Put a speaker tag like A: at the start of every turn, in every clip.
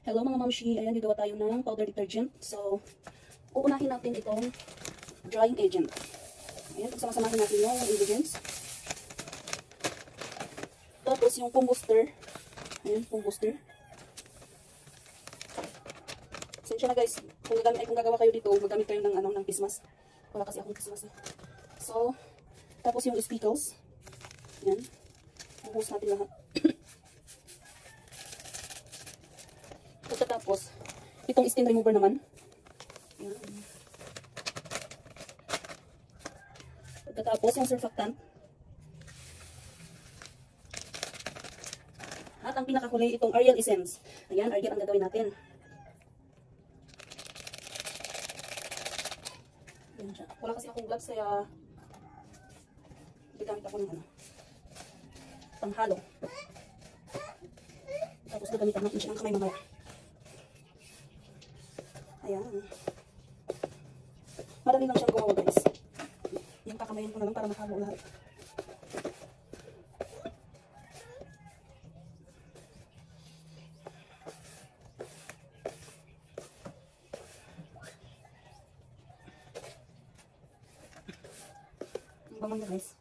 A: Hello mga mamshi, ayan gagawa tayo ng powder detergent. So, uunahin natin itong drying agent. Ayan, pagsama-samahin natin yung ingredients. Tapos yung foam booster. Ayan, foam booster. Sensya na guys, kung, gagamit, ay, kung gagawa kayo dito, magamit kayo ng, ano, ng pismas. Wala kasi akong pismas. eh. So, tapos yung speakles. Ayan. Buhos natin lahat. Pagkatapos, itong stain remover naman. Ayan. Pagkatapos, yung surfactant. At ang pinakahuli, itong Ariel Essence. Ayan, Ariel ang gagawin natin. Ayan. Wala kasi akong gloves, kaya gagamit ako ng ano, panghalo. Tapos gagamitan natin siya ng kamay mamaya. Ayan. Madali lang siyang gawa guys. Yung kakamayin ko na lang para mahalo lahat. Niya guys.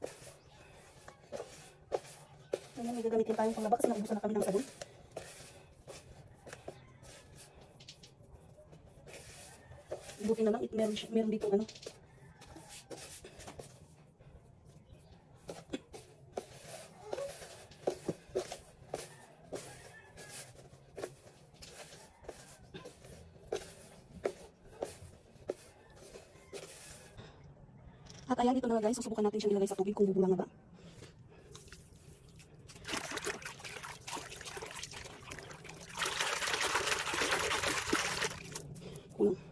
A: Ayan, may gagamitin tayong panglaba kasi naubusan na kami ng sabon. Buti na lang, it, meron, meron dito ano. At ayan, dito na guys, susubukan natin siyang ilagay sa tubig kung bubula nga ba. Kulang.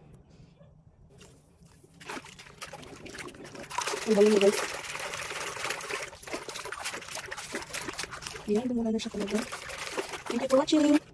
A: Ang bango mo guys. Ayan, dumula na siya talaga. Thank you for watching.